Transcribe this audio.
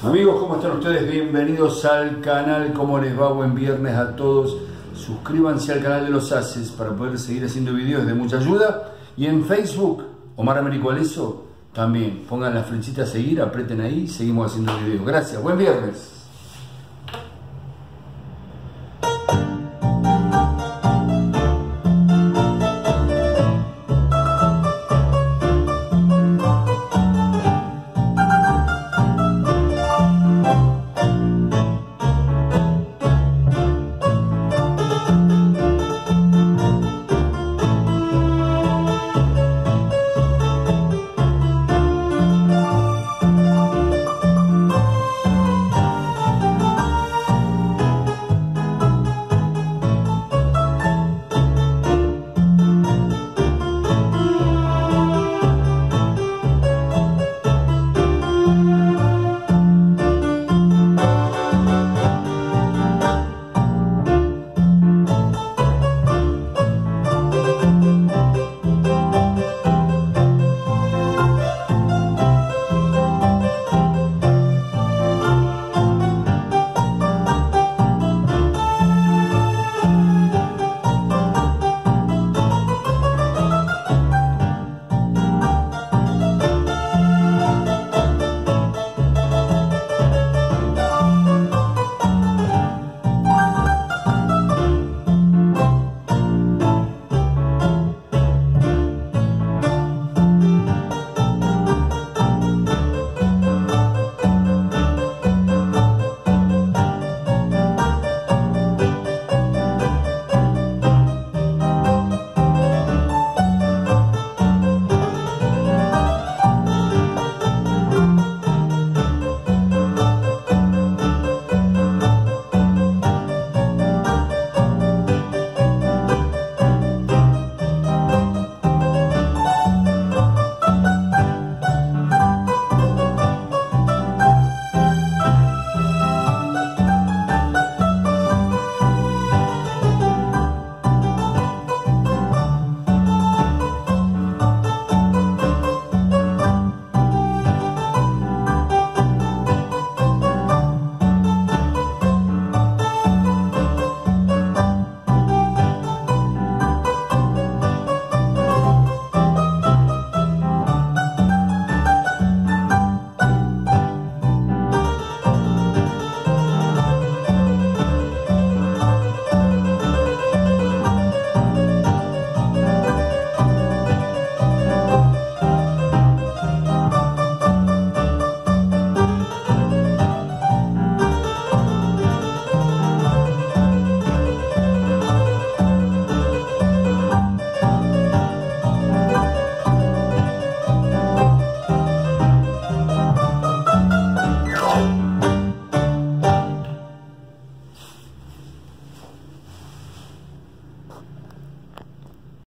Ah. Amigos, ¿cómo están ustedes? Bienvenidos al canal. ¿Cómo les va? Buen viernes a todos. Suscríbanse al canal de los Aces para poder seguir haciendo videos de mucha ayuda. Y en Facebook, Omar Américo Aleso, también pongan la flechita a seguir, aprieten ahí, seguimos haciendo videos. Gracias, buen viernes.